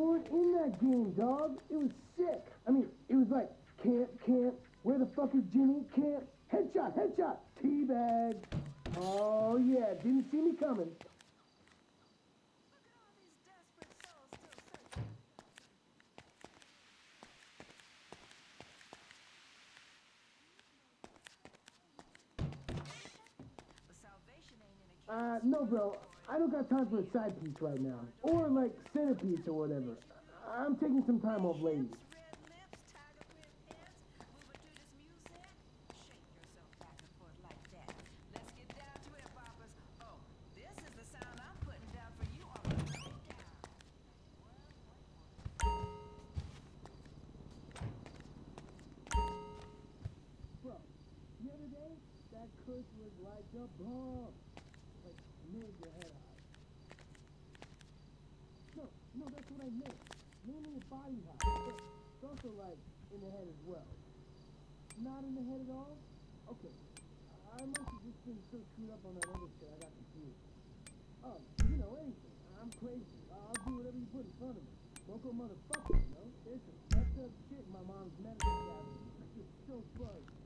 weren't in that game, dog. It was sick. I mean, it was like, can't, can't, where the fuck is Jimmy? Can't, headshot, headshot, teabag. Oh yeah, didn't see me coming. Uh, no, bro. I don't got time for a side piece right now. Or, like, centerpiece or whatever. I'm taking some time off, ladies. That was like a bomb. Like, your head high. No, that's what I meant. Mainly a body high. But it's also like in the head as well. Not in the head at all? Okay. I must have just been so screwed up on that other shit I got confused. Oh, you know, anything. I'm crazy. I'll do whatever you put in front of me. Local motherfucker, you know? There's some messed up shit my mom's medicine cabinet. It's so buzzed.